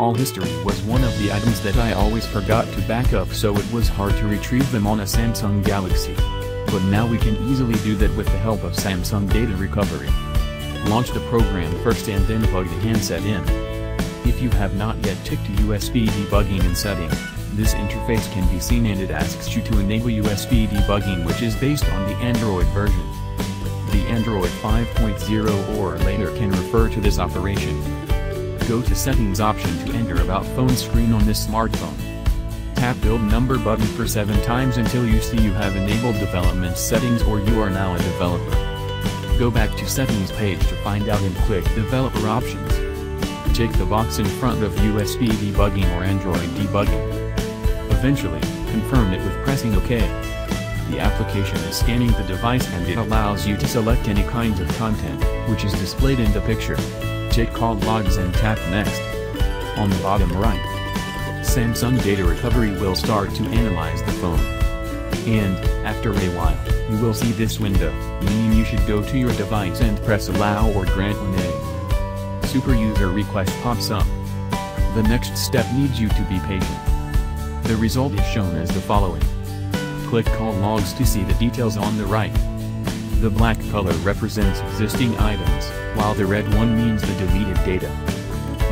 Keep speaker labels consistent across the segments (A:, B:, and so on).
A: call history was one of the items that I always forgot to back up so it was hard to retrieve them on a Samsung Galaxy. But now we can easily do that with the help of Samsung Data Recovery. Launch the program first and then plug the handset in. If you have not yet ticked USB debugging in setting, this interface can be seen and it asks you to enable USB debugging which is based on the Android version. The Android 5.0 or later can refer to this operation. Go to Settings option to enter About Phone screen on this smartphone. Tap Build Number button for 7 times until you see you have enabled development settings or you are now a developer. Go back to Settings page to find out and click Developer Options. Tick the box in front of USB debugging or Android debugging. Eventually, confirm it with pressing OK. The application is scanning the device and it allows you to select any kinds of content, which is displayed in the picture. Tick call logs and tap next. On the bottom right, Samsung Data Recovery will start to analyze the phone. And, after a while, you will see this window, meaning you should go to your device and press allow or grant when a super user request pops up. The next step needs you to be patient. The result is shown as the following. Click Call Logs to see the details on the right. The black color represents existing items, while the red one means the deleted data.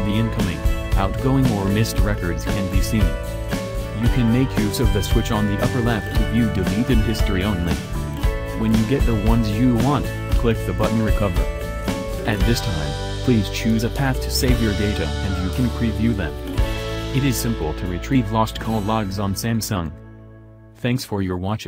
A: The incoming, outgoing or missed records can be seen. You can make use of the switch on the upper left to view deleted history only. When you get the ones you want, click the button Recover. At this time, please choose a path to save your data and you can preview them. It is simple to retrieve lost call logs on Samsung. Thanks for your watching.